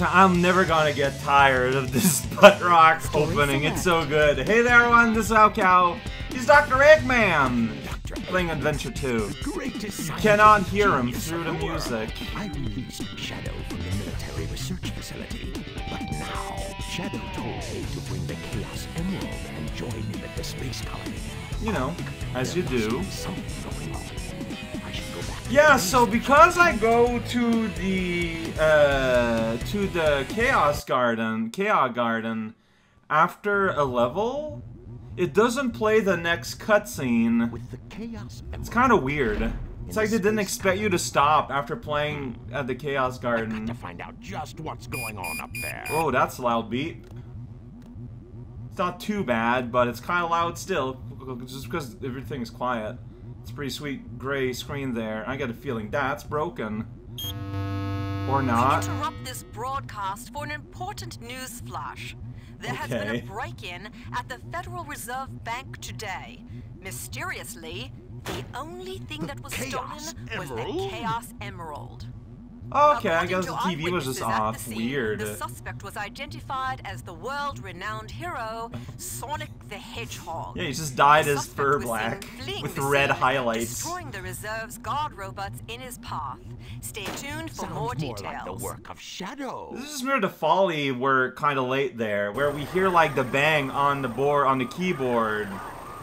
I'm never gonna get tired of this butt rock opening. It's so good. Hey there, everyone. This is raocow. He's Dr. Eggman. Playing Adventure 2. You cannot hear him through the music. I released Shadow from the military research facility. But now, Shadow told me to bring the Chaos Emerald and join him at the space colony. You know, as you do. Something going on. Yeah, so because I go to the uh to the Chao Garden, Chao Garden after a level, it doesn't play the next cutscene. With the Chaos It's kind of weird. It's like they didn't expect you to stop after playing at the Chao Garden. to find out just what's going on up there. Oh, that's a loud beat. It's not too bad, but it's kind of loud still, just because everything is quiet. It's a pretty sweet gray screen there. I got a feeling that's broken. Or not. We not. interrupt this broadcast for an important news flash. There has been a break-in at the Federal Reserve Bank today. Mysteriously, the only thing that was Chaos stolen was the Chaos Emerald. Okay, I guess the TV was just at the off. scene, Weird. The suspect was identified as the world-renowned hero Sonic the Hedgehog. Yeah, he just dyed The his fur black with red scene, highlights. Destroying the reserve's guard robots in his path. Stay tuned for Sounds more more details. like the work of Shadow. This is where the foley were kind of late there, where we hear like the bang on the board on the keyboard,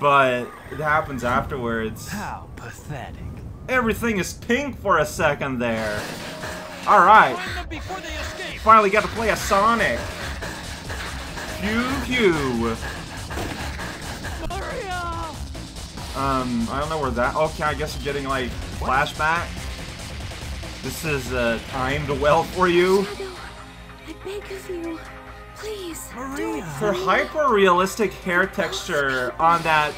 but it happens afterwards. How pathetic. Everything is pink for a second there. All right, Find them before they escape. finally got to play a Sonic. Pew pew. Um, I don't know where that. Okay, I guess we're getting like flashback. This is uh, timed well for you. Shadow, I beg of you, please, Maria! For hyper realistic hair texture on that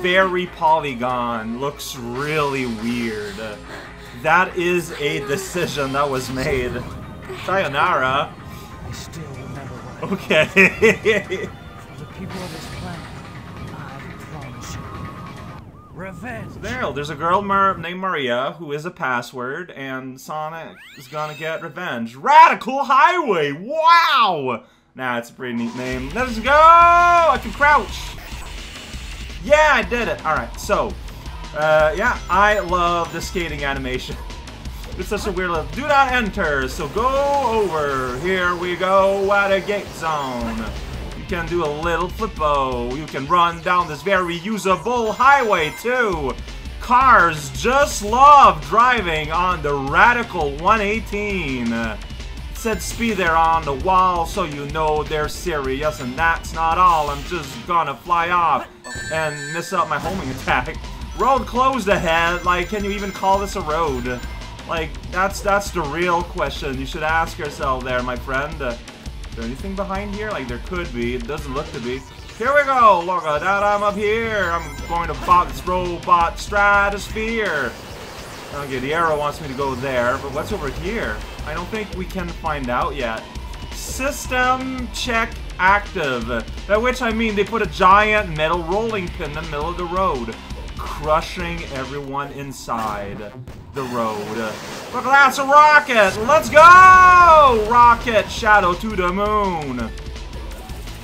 very polygon looks really weird. That is a decision that was made. Sayonara. I still remember what Okay. for the people of this planet. I promise you. Revenge. there, there's a girl Mar named Maria who is a password, and Sonic is gonna get revenge. Radical Highway! Wow! Nah, it's a pretty neat name. Let's go! I can crouch! Yeah, I did it! Alright, so, uh, yeah, I love the skating animation. It's such a weird little. Do not enter. So go over. Here we go at a gate zone. You can do a little flippo. You can run down this very usable highway too. Cars just love driving on the Radical 118. Said speed there on the wall so you know they're serious and that's not all. I'm just gonna fly off and miss out my homing attack. Road closed ahead. Like, can you even call this a road? Like, that's that's the real question you should ask yourself there, my friend. Uh, is there anything behind here? Like, there could be. It doesn't look to be. Here we go. Look at that. I'm up here. I'm going to box robot stratosphere. Okay, the arrow wants me to go there, but what's over here? I don't think we can find out yet. System check active. By which I mean they put a giant metal rolling pin in the middle of the road, crushing everyone inside the road. Look, that's a rocket! Let's go! Rocket shadow to the moon.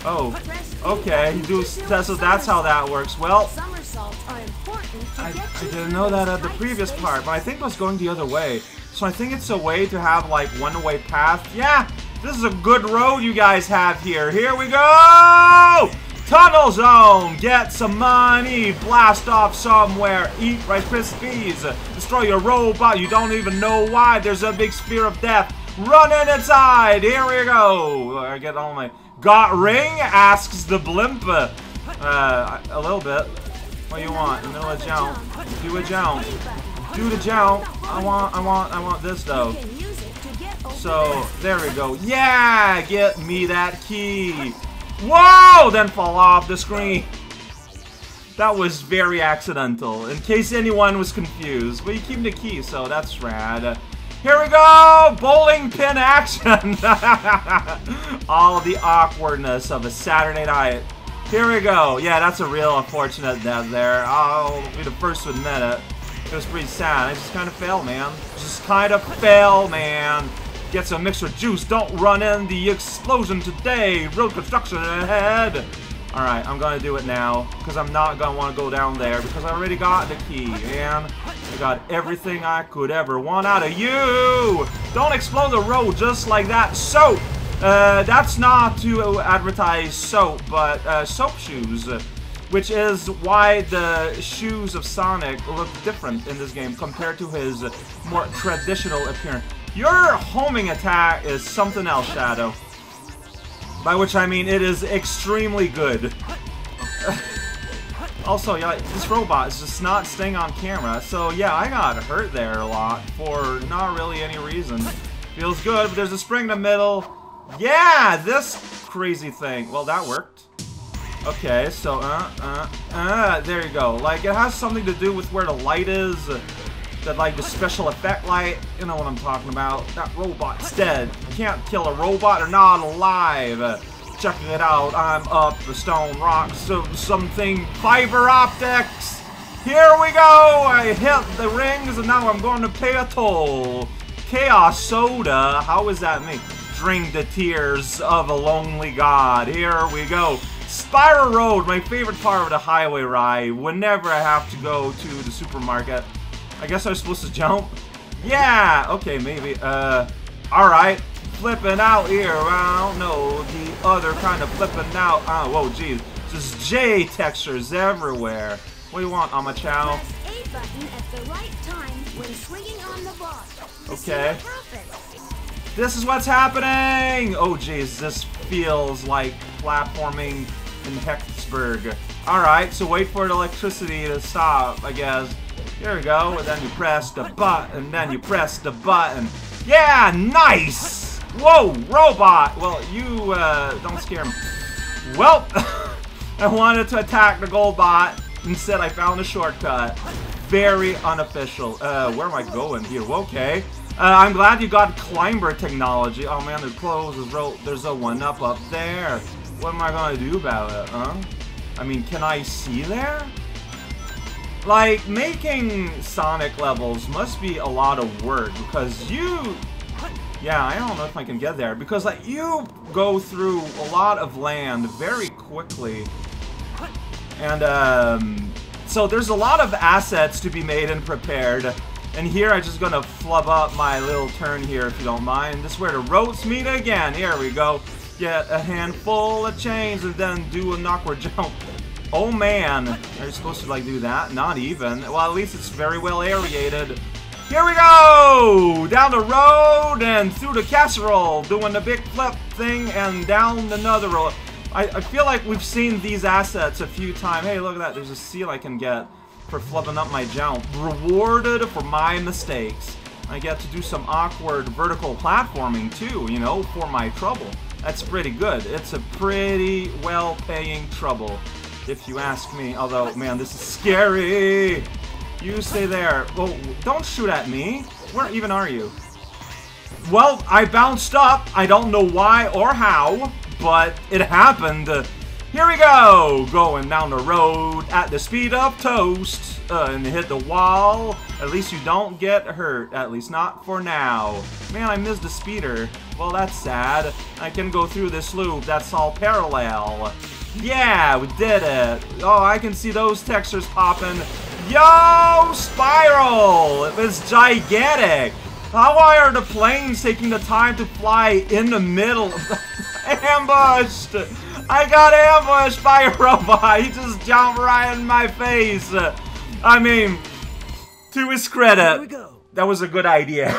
Oh, okay. You do so that's how that works. Well, somersaults are important to I, I didn't know that at the previous part, but I think it was going the other way. So I think it's a way to have like one-way path. Yeah, this is a good road you guys have here. Here we go! Tunnel zone! Get some money! Blast off somewhere! Eat Rice Krispies! Destroy your robot! You don't even know why! There's a big spear of death! Run in inside! Here we go! I get all my... Got ring? Asks the blimp. Uh, a little bit. What do you want? In the middle of jump. Do a jump. Do the jump. I want, I want, I want this though. You can use it to get over So, there we go. Yeah! Get me that key. Whoa! Then fall off the screen. That was very accidental, in case anyone was confused. But you keep the key, so that's rad. Here we go! Bowling pin action! All of the awkwardness of a Saturday night. Here we go. Yeah, that's a real unfortunate death there. I'll be the first to admit it. It was pretty sad. I just kind of failed, man. Just kind of failed, man. Get some extra juice. Don't run in the explosion today. Road construction ahead. Alright, I'm gonna do it now. Because I'm not gonna want to go down there. Because I already got the key. And I got everything I could ever want out of you. Don't explode the road just like that. Soap. Uh, that's not to advertise soap, but uh, soap shoes which is why the shoes of Sonic look different in this game compared to his more traditional appearance. Your homing attack is something else, Shadow. By which I mean it is extremely good. also, yeah, this robot is just not staying on camera, so yeah, I got hurt there a lot for not really any reason. Feels good, but there's a spring in the middle. Yeah, this crazy thing. Well, that worked. Okay, so, uh, uh, uh, there you go. Like, it has something to do with where the light is. that, like, the special effect light. You know what I'm talking about. That robot's dead. Can't kill a robot, they're not alive. checking it out, I'm up the stone rocks so something fiber optics. Here we go! I hit the rings and now I'm going to pay a toll. Chaos Soda, how is that me? Drink the tears of a lonely god. Here we go. Spiral Road, my favorite part of the highway ride. Whenever I have to go to the supermarket. I guess I was supposed to jump? Yeah! Okay, maybe. Uh, alright. Flipping out here. I don't know. The other kind of flipping out. Oh, whoa, geez. Just J textures everywhere. What do you want, Omochao? Press A button at the right time when swinging on the bar. Okay. This is what's happening! Oh, jeez, this feels like platforming in Hexburg. Alright, so wait for the electricity to stop, I guess. Here we go, and then you press the button, and then you press the button. Yeah, nice! Whoa, robot! Well, you, uh, don't scare me. Well, I wanted to attack the gold bot. Instead, I found a shortcut. Very unofficial. Uh, where am I going here? Okay. Uh, I'm glad you got climber technology. Oh man, the clothes is There's a one up up there. What am I gonna do about it, huh? I mean, can I see there? Like, making Sonic levels must be a lot of work, because you... Yeah, I don't know if I can get there, because like, you go through a lot of land very quickly. And, um... So there's a lot of assets to be made and prepared. And here I'm just gonna flub up my little turn here, if you don't mind. This is where the roads meet again. Here we go get a handful of chains and then do an awkward jump. Oh man, are you supposed to like do that? Not even. Well, at least it's very well aerated. Here we go! Down the road and through the casserole, doing the big flip thing and down another road. I, I feel like we've seen these assets a few times. Hey, look at that. There's a seal I can get for flipping up my jump. Rewarded for my mistakes. I get to do some awkward vertical platforming too, you know, for my trouble. That's pretty good. It's a pretty well-paying trouble, if you ask me. Although, man, this is scary. You stay there. Well, don't shoot at me. Where even are you? Well, I bounced up. I don't know why or how, but it happened. Here we go! Going down the road at the speed of toast. Uh, and hit the wall. At least you don't get hurt. At least not for now. Man, I missed a speeder. Well, that's sad. I can go through this loop. That's all parallel. Yeah, we did it. Oh, I can see those textures popping. Yo, Spiral! It's gigantic. How are the planes taking the time to fly in the middle? Ambushed! I got ambushed by a robot. He just jumped right in my face. I mean, to his credit, that was a good idea.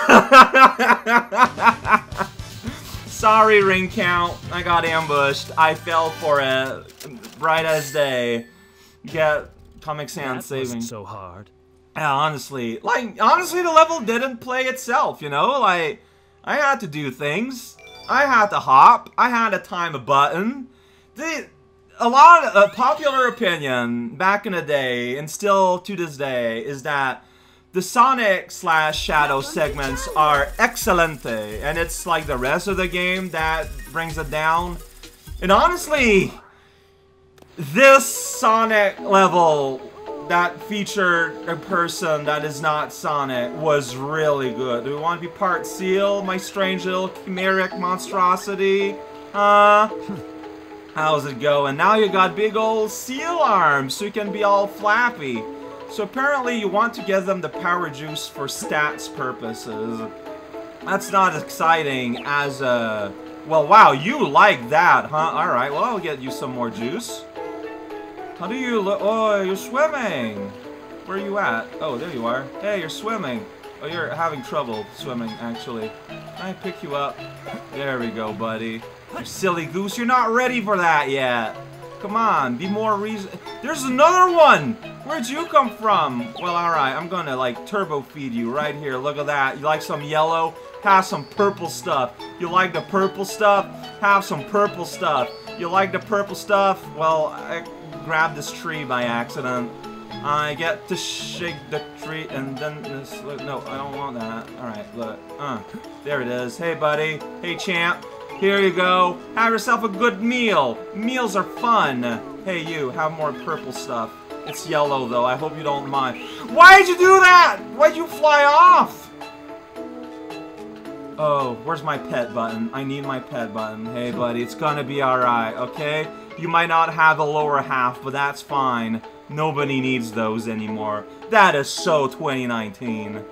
Sorry, ring count. I got ambushed. I fell for it. Bright as day. Get Comic Sans saving. so hard. Yeah, honestly. Like, honestly, the level didn't play itself, you know? Like, I had to do things. I had to hop. I had to time a button the a lot of uh, popular opinion back in the day and still to this day is that the Sonic slash Shadow segments are excelente, and it's like the rest of the game that brings it down. And honestly, this Sonic level that featured a person that is not Sonic was really good. Do we want to be part seal, my strange little chimeric monstrosity? Huh? How's it going? Now you got big old seal arms, so you can be all flappy. So apparently you want to give them the power juice for stats purposes. That's not exciting as a... Well, wow, you like that, huh? Alright, well, I'll get you some more juice. How do you look? Oh, you're swimming. Where are you at? Oh, there you are. Hey, you're swimming. Oh, you're having trouble swimming, actually. Can I pick you up? There we go, buddy. You silly goose, you're not ready for that yet. Come on, be more reason. There's another one! Where'd you come from? Well, alright, I'm gonna, like, turbo feed you right here. Look at that. You like some yellow? Have some purple stuff. You like the purple stuff? Have some purple stuff. You like the purple stuff? Well, I grabbed this tree by accident. I get to shake the tree and then this. No, I don't want that. Alright, look. Uh, there it is. Hey, buddy. Hey, champ. Here you go. Have yourself a good meal. Meals are fun. Hey, you. Have more purple stuff. It's yellow, though. I hope you don't mind. Why'd you do that? Why'd you fly off? Oh, where's my pet button? I need my pet button. Hey, buddy, it's gonna be alright, okay? You might not have the lower half, but that's fine. Nobody needs those anymore. That is so 2019.